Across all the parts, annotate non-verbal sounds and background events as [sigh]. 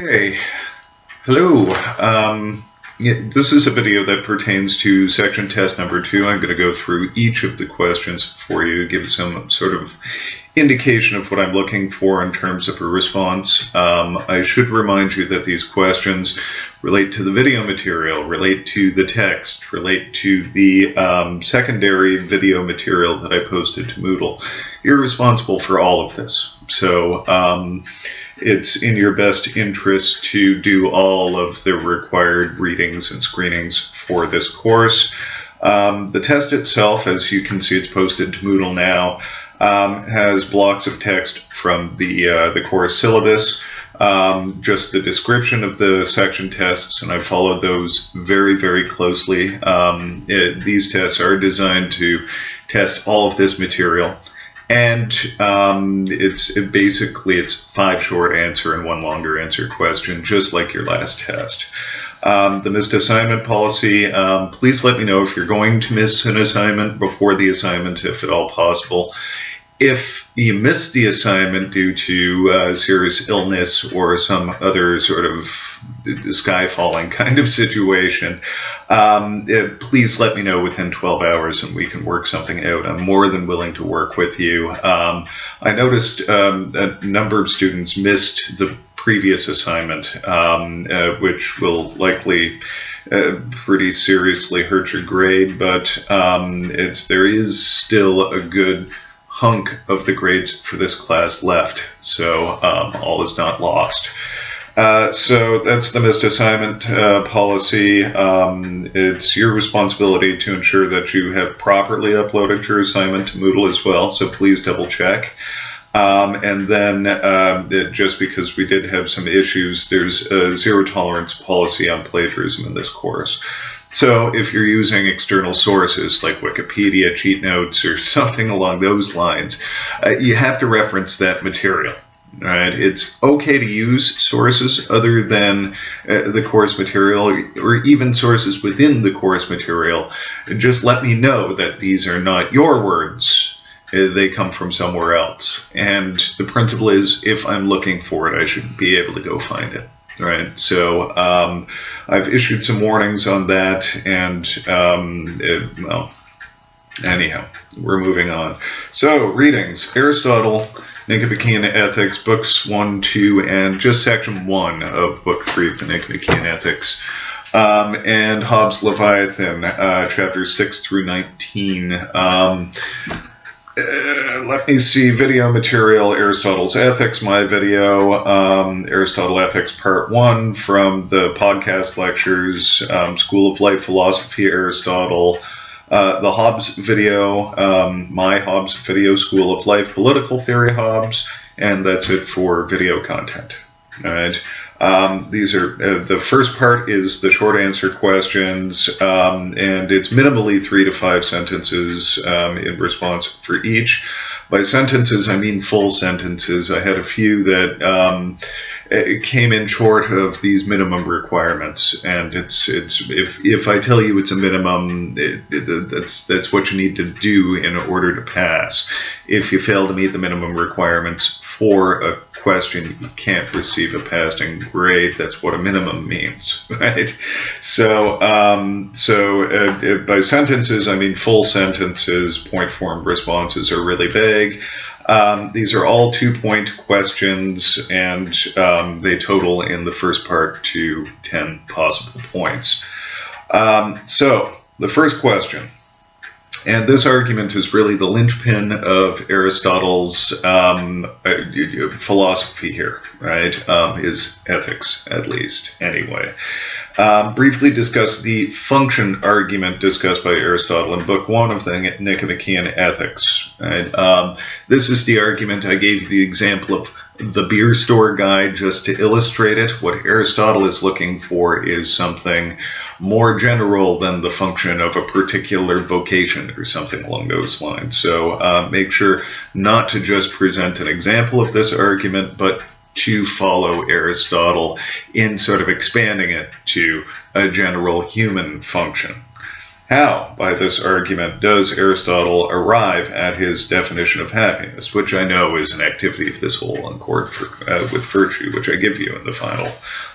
Hey, hello. Um, yeah, this is a video that pertains to section test number two. I'm going to go through each of the questions for you, give some sort of indication of what I'm looking for in terms of a response. Um, I should remind you that these questions relate to the video material, relate to the text, relate to the um, secondary video material that I posted to Moodle. You're responsible for all of this. So um, it's in your best interest to do all of the required readings and screenings for this course. Um, the test itself, as you can see, it's posted to Moodle now, um, has blocks of text from the, uh, the course syllabus, um, just the description of the section tests, and I followed those very, very closely. Um, it, these tests are designed to test all of this material and um, it's it basically it's five short answer and one longer answer question, just like your last test. Um, the missed assignment policy, um, please let me know if you're going to miss an assignment before the assignment, if at all possible if you miss the assignment due to uh, serious illness or some other sort of sky falling [laughs] kind of situation, um, it, uh, please let me know within 12 hours and we can work something out. I'm more than willing to work with you. Um, I noticed um, a number of students missed the previous assignment, uh, which will likely uh, pretty seriously hurt your grade, but um, it's there is still a good hunk of the grades for this class left, so um, all is not lost. Uh, so that's the missed assignment uh, policy. Um, it's your responsibility to ensure that you have properly uploaded your assignment to Moodle as well, so please double check. Um, and then uh, it, just because we did have some issues, there's a zero tolerance policy on plagiarism in this course. So if you're using external sources like Wikipedia, cheat notes, or [laughs] something along those lines, uh, you have to reference that material. Right? It's okay to use sources other than uh, the course material or even sources within the course material. Just let me know that these are not your words. Uh, they come from somewhere else. And the principle is if I'm looking for it, I should be able to go find it right? So um, I've issued some warnings on that, and um, it, well, anyhow, we're moving on. So readings: Aristotle, Nicomachean Ethics, books one, two, and just section one of book three of the Nicomachean Ethics. Um, and Hobbes Leviathan, uh, chapters 6 through 19. Um, uh, let me see video material aristotle's ethics my video um, aristotle ethics part one from the podcast lectures um, school of life philosophy aristotle. Uh, the hobbes video um, my hobbes video school of life political theory hobbes and that's it for video content. All right um, these are uh, the first part is the short answer questions, um, and it's minimally three to five sentences um, in response for each. By sentences, I mean full sentences. I had a few that um, came in short of these minimum requirements, and it's it's if if I tell you it's a minimum, it, it, that's that's what you need to do in order to pass. If you fail to meet the minimum requirements for a question, you can't receive a passing grade. That's what a minimum means, [laughs] right? So, um, so uh, by sentences, I mean full sentences. Point form responses are really vague. Um, these are all two-point questions, and um, they total in the first part to 10 possible points. Um, so, the first question. And this argument is really the linchpin of Aristotle's um, uh, philosophy here, right? Um, his ethics, at least, anyway. Um, briefly discuss the function argument discussed by Aristotle in Book 1 of the Nicomachean Ethics. Right? Um, this is the argument I gave the example of the beer store guy just to illustrate it. What Aristotle is looking for is something more general than the function of a particular vocation or something along those lines. So uh, make sure not to just present an example of this argument, but to follow Aristotle in sort of expanding it to a general human function. How, by this argument, does Aristotle arrive at his definition of happiness, which I know is an activity of this whole accord for, uh, with virtue, which I give you in the final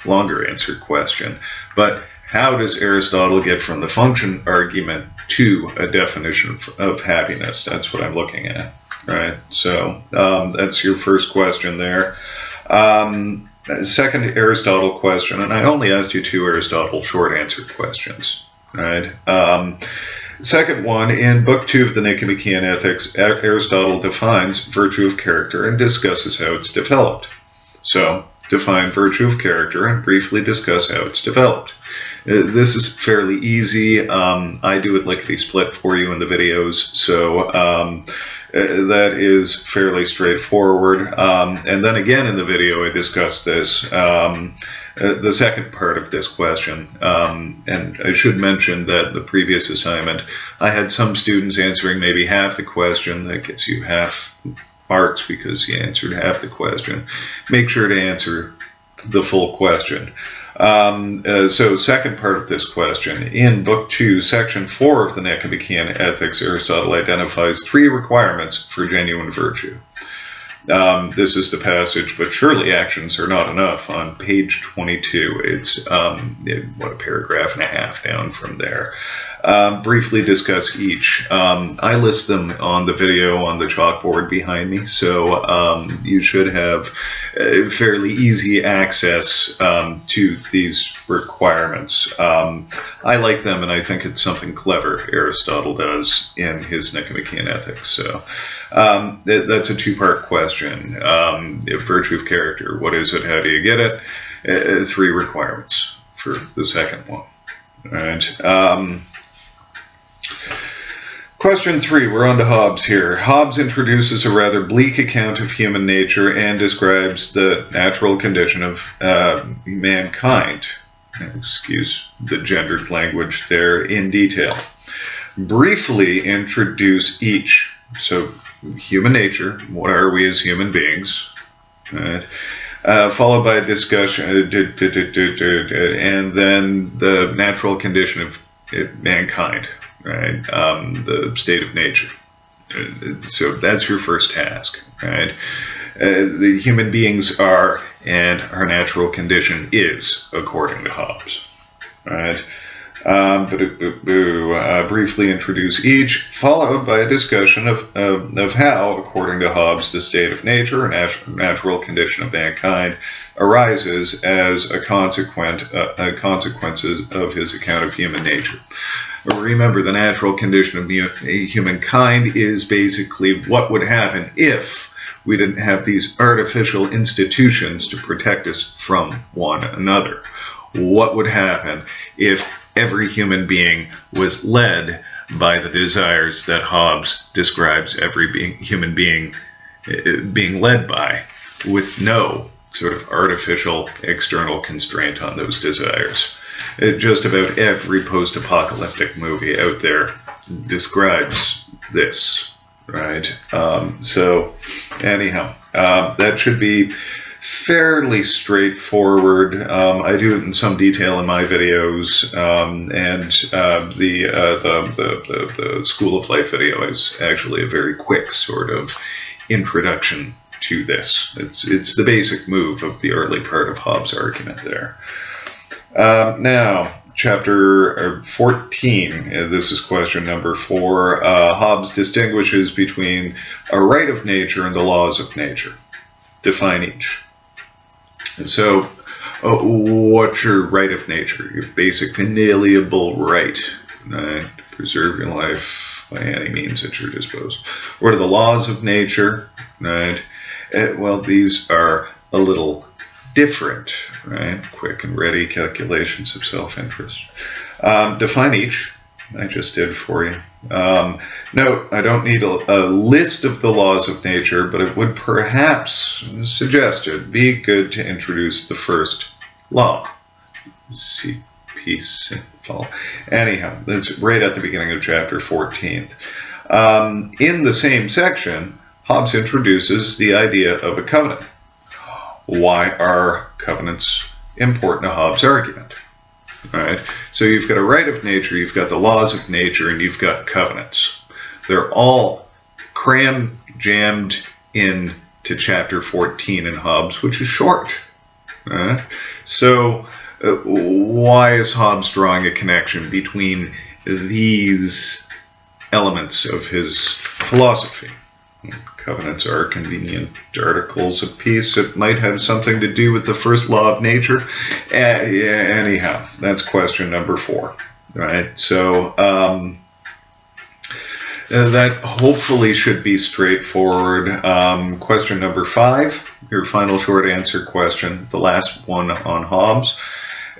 longer answer question. But how does Aristotle get from the function argument to a definition of, happiness? That's what I'm looking at, right? So um, that's your first question there. Um, second Aristotle question, and I only asked you two Aristotle short answer questions right? Um, second one, in Book Two of the Nicomachean Ethics, Aristotle defines virtue of character and discusses how it's developed. So, define virtue of character and briefly discuss how it's developed. Uh, this is fairly easy. Um, I do it lickety split for you in the videos, so um, uh, that is fairly straightforward. Um, and then again in the video I discussed this, um, uh, the second part of this question. Um, and I should mention that the previous assignment, I had some students answering maybe half the question. That gets you half marks because you answered half the question. Make sure to answer the full question. Um, uh, so, second part of this question. In Book 2, Section 4 of the Nicomachean Ethics, Aristotle identifies three requirements for genuine virtue. Um, this is the passage, but surely actions are not enough. On page 22, it's um, what a paragraph and a half down from there. Um, briefly discuss each. Um, I list them on the video on the chalkboard behind me, so um, you should have uh, fairly easy access um, to these requirements. Um, I like them, and I think it's something clever Aristotle does in his Nicomachean Ethics. So um, that's a two-part question. virtue of character, what is it, how do you get it? Uh, three requirements for the second one. All right. Question three, we're on to Hobbes here. Hobbes introduces a rather bleak account of human nature and describes the natural condition of uh, mankind. Excuse the gendered language there in detail. Briefly introduce each. So, human nature, what are we as human beings? Right. Uh, followed by a discussion, uh, and then the natural condition of uh, mankind right? Um, the state of nature. So that's your first task, right? Uh, the human beings are, and our natural condition is, according to Hobbes, right? Um, but uh, briefly introduce each, followed by a discussion of, of, of, how, according to Hobbes, the state of nature, nat natural condition of mankind, arises as a consequent, uh, a consequences of his account of human nature. Remember, the natural condition of humankind is basically what would happen if we didn't have these artificial institutions to protect us from one another. What would happen if every human being was led by the desires that Hobbes describes every being, human being uh, being led by, with no sort of artificial external constraint on those desires? Just about every post apocalyptic movie out there describes this, right? Um, so, anyhow, uh, that should be fairly straightforward. Um, I do it in some detail in my videos, um, and uh, the, uh, the, the, the, the School of Life video is actually a very quick sort of introduction to this. It's, it's the basic move of the early part of Hobbes' argument there. Um, now, chapter uh, 14, uh, this is question number four. Uh, Hobbes distinguishes between a right of nature and the laws of nature. Define each. And so, uh, what's your right of nature? Your basic inalienable right to preserve your life by any means at your disposal. What are the laws of nature? Right? Uh, well, these are a little different, right? Quick and ready calculations of self-interest. Um, define each. I just did for you. Um, note, I don't need a, a, list of the laws of nature, but it would perhaps suggest it be good to introduce the first law. See, peace, simple. Anyhow, it's right at the beginning of chapter 14. Um, in the same section, Hobbes introduces the idea of a covenant why are covenants important to Hobbes' argument? Right? So you've got a right of nature, you've got the laws of nature, and you've got covenants. They're all crammed, jammed in to chapter 14 in Hobbes, which is short. Right? So uh, why is Hobbes drawing a connection between these elements of his philosophy? Covenants are convenient articles of peace. It might have something to do with the first law of nature. Uh, anyhow, that's question number four. Right. So um, uh, that hopefully should be straightforward. Um, question number five, your final short answer question, the last one on Hobbes.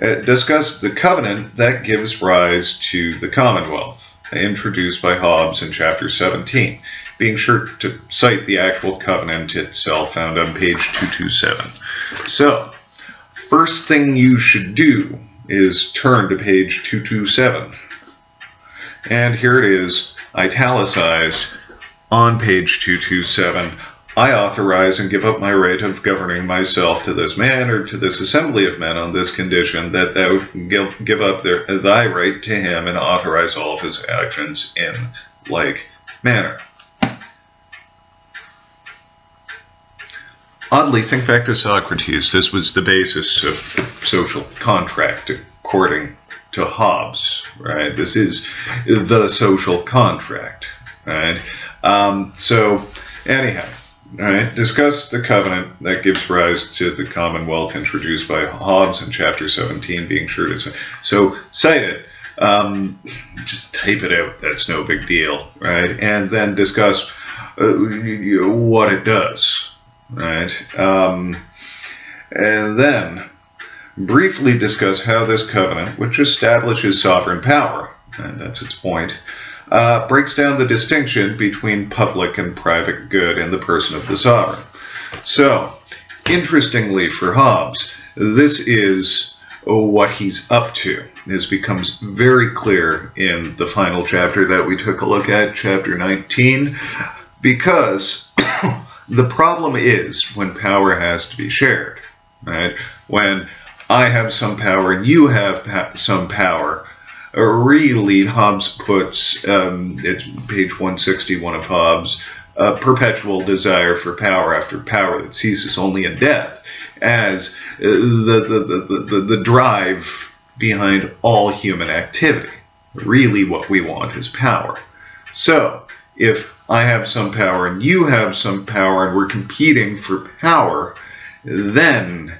Uh, discuss the covenant that gives rise to the Commonwealth, introduced by Hobbes in chapter 17 being sure to cite the actual covenant itself found on page 227. So, first thing you should do is turn to page 227. And here it is, italicized on page 227. I authorize and give up my right of governing myself to this man or to this assembly of men on this condition that thou give, up their, thy right to him and authorize all of his actions in like manner. Oddly, think back to Socrates. This was the basis of social contract, according to Hobbes, right? This is the social contract, right? Um, so, anyhow, right, discuss the covenant that gives rise to the Commonwealth introduced by Hobbes in chapter 17, being sure to. So, cite it. Um, just type it out. That's no big deal, right? And then discuss uh, what it does, right? Um, and then briefly discuss how this covenant, which establishes sovereign power, and that's its point, uh, breaks down the distinction between public and private good in the person of the sovereign. So, interestingly for Hobbes, this is what he's up to. This becomes very clear in the final chapter that we took a look at, chapter 19, because [coughs] [coughs] the problem is when power has to be shared, right? When I have some power and you have some power. Uh, really, Hobbes puts, um, it's page 161 of Hobbes, a perpetual desire for power after power that ceases only in death as uh, the, the, the, the, the drive behind all human activity. Really, what we want is power. So, if I have some power and you have some power and we're competing for power, then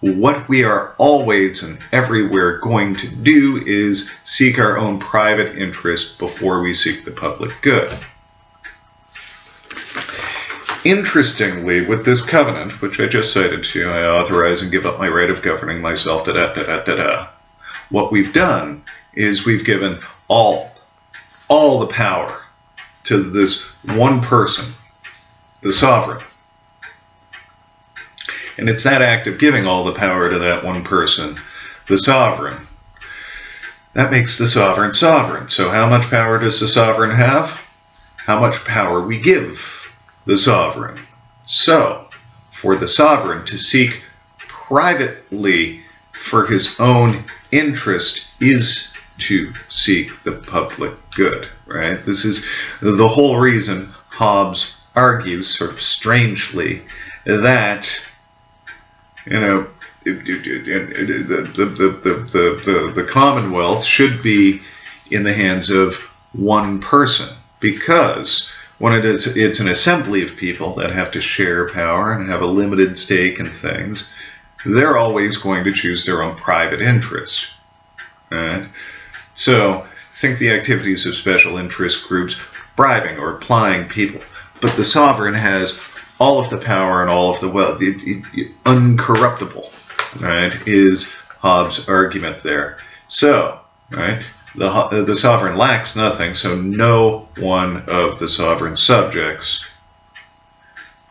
what we are always and everywhere going to do is seek our own private interest before we seek the public good. Interestingly, with this covenant, which I just cited to you, I authorize and give up my right of governing myself, da da da da da da. What we've done is we've given all, all the power to this one person, the sovereign. And it's that act of giving all the power to that one person, the sovereign, that makes the sovereign sovereign. So how much power does the sovereign have? How much power we give the sovereign. So, for the sovereign to seek privately for his own interest is to seek the public good, right? This is the whole reason Hobbes argues, sort of strangely, that, you know, the, the, the, the, the, Commonwealth should be in the hands of one person because when it is it's an assembly of people that have to share power and have a limited stake in things, they're always going to choose their own private interest. Right? So think the activities of special interest groups bribing or applying people. But the sovereign has all of the power and all of the wealth, it, it, it, uncorruptible, right, is Hobbes' argument there. So, right, the, the sovereign lacks nothing, so no one of the sovereign subjects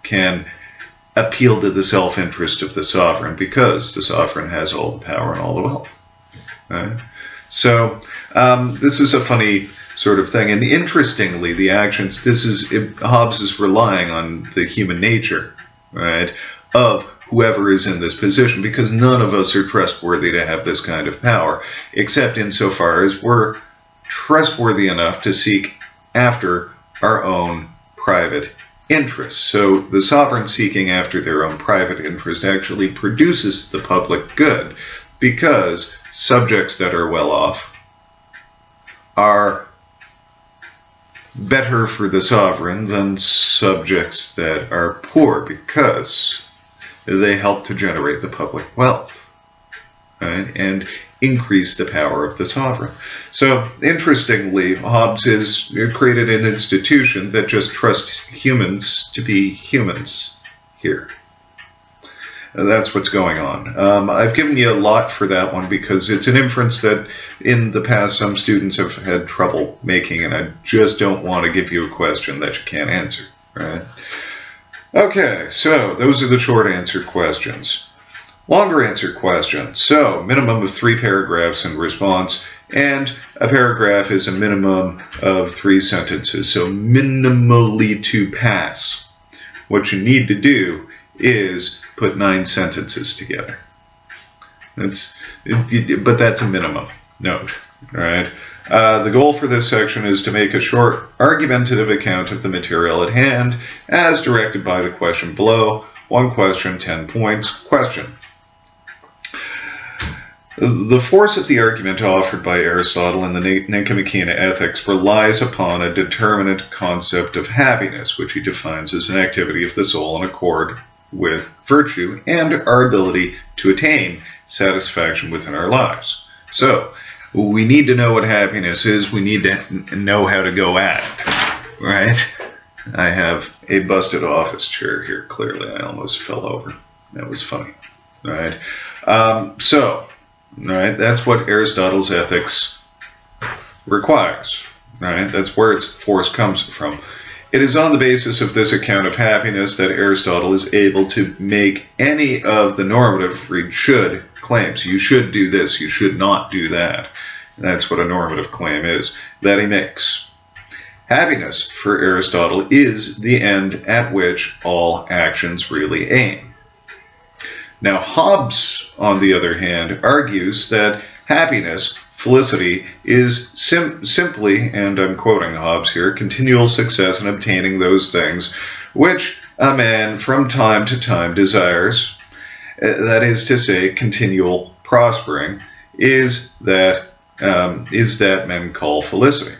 can appeal to the self-interest of the sovereign because the sovereign has all the power and all the wealth. Right? So um, this is a funny sort of thing. And interestingly, the actions, this is, it, Hobbes is relying on the human nature, right, of whoever is in this position because none of us are trustworthy to have this kind of power, except insofar as we're trustworthy enough to seek after our own private interests. So the sovereign seeking after their own private interest actually produces the public good because subjects that are well off are better for the sovereign than subjects that are poor because they help to generate the public wealth right? and increase the power of the sovereign. So, interestingly, Hobbes has created an institution that just trusts humans to be humans here. And that's what's going on. Um, I've given you a lot for that one because it's an inference that in the past some students have had trouble making, and I just don't want to give you a question that you can't answer. Right? Okay, so those are the short answer questions. Longer answer questions. So, minimum of three paragraphs in response, and a paragraph is a minimum of three sentences. So, minimally to pass. What you need to do is put nine sentences together. That's, but that's a minimum. Note, right? Uh, the goal for this section is to make a short argumentative account of the material at hand as directed by the question below. One question, 10 points. Question. The force of the argument offered by Aristotle in the Nicomachean Ethics relies upon a determinate concept of happiness, which he defines as an activity of the soul in accord with virtue and our ability to attain satisfaction within our lives. So, we need to know what happiness is. We need to know how to go at it, right? I have a busted office chair here. Clearly, I almost fell over. That was funny, right? Um, so, right? That's what Aristotle's ethics requires, right? That's where its force comes from. It is on the basis of this account of happiness that Aristotle is able to make any of the normative read should claims. You should do this, you should not do that. That's what a normative claim is that he makes. Happiness, for Aristotle, is the end at which all actions really aim. Now, Hobbes, on the other hand, argues that happiness, felicity, is sim simply, and I'm quoting Hobbes here, continual success in obtaining those things which a man from time to time desires, uh, that is to say, continual prospering, is that um, is that men call felicity.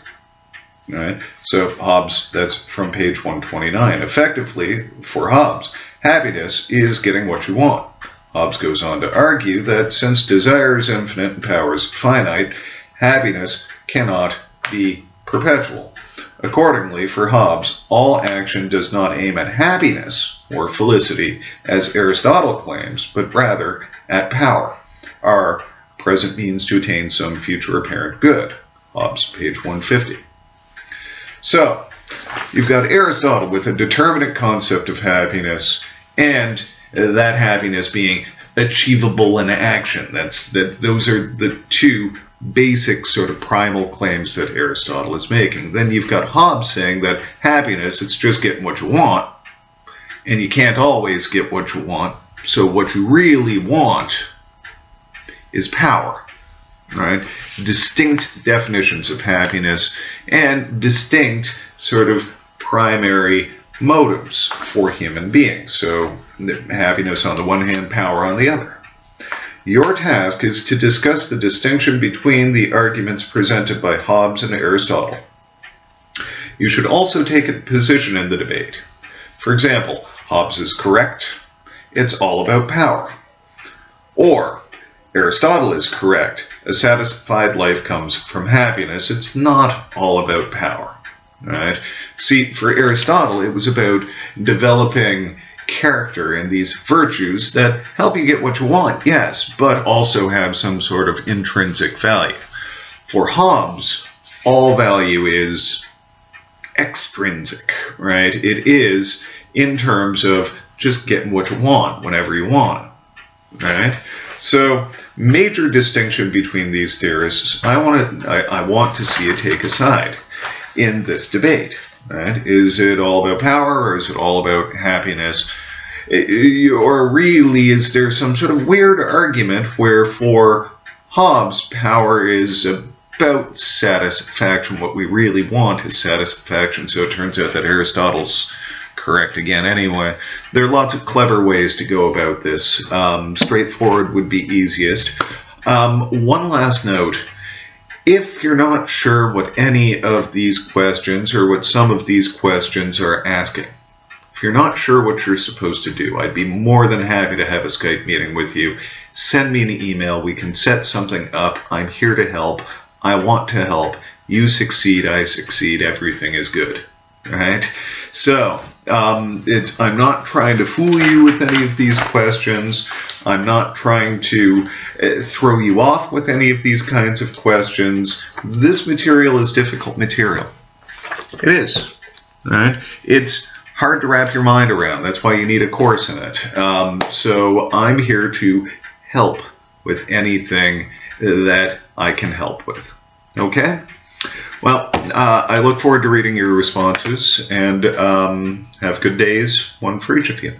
Right? So Hobbes, that's from page 129. Effectively, for Hobbes, happiness is getting what you want. Hobbes goes on to argue that since desire is infinite and power is finite, happiness cannot be perpetual. Accordingly, for Hobbes, all action does not aim at happiness or felicity, as Aristotle claims, but rather at power, our present means to attain some future apparent good. Hobbes, page 150. So, you've got Aristotle with a determinate concept of happiness and that happiness being achievable in action. That's that those are the two basic sort of primal claims that Aristotle is making. Then you've got Hobbes saying that happiness it's just getting what you want. And you can't always get what you want. So what you really want is power. Right? Distinct definitions of happiness and distinct sort of primary motives for human beings. So happiness on the one hand, power on the other. Your task is to discuss the distinction between the arguments presented by Hobbes and Aristotle. You should also take a position in the debate. For example, Hobbes is correct. It's all about power. Or, Aristotle is correct. A satisfied life comes from happiness. It's not all about power. Right? See, for Aristotle, it was about developing character and these virtues that help you get what you want, yes, but also have some sort of intrinsic value. For Hobbes, all value is extrinsic, right? It is in terms of just getting what you want whenever you want, right? So, major distinction between these theorists, I want to I, I want to see it take aside in this debate. Right? Is it all about power or is it all about happiness? or really is there some sort of weird argument where for Hobbes power is about satisfaction. What we really want is satisfaction. So it turns out that Aristotle's correct again anyway. There are lots of clever ways to go about this. Um, straightforward would be easiest. Um, one last note. If you're not sure what any of these questions or what some of these questions are asking, if you're not sure what you're supposed to do, I'd be more than happy to have a Skype meeting with you. Send me an email. We can set something up. I'm here to help. I want to help. You succeed, I succeed. Everything is good. Right? So, um, it's, I'm not trying to fool you with any of these questions. I'm not trying to uh, throw you off with any of these kinds of questions. This material is difficult material. It is. Right? It's hard to wrap your mind around. That's why you need a course in it. Um, so I'm here to help with anything that I can help with. Okay? Well, uh, I look forward to reading your responses and um, have good days, one for each of you.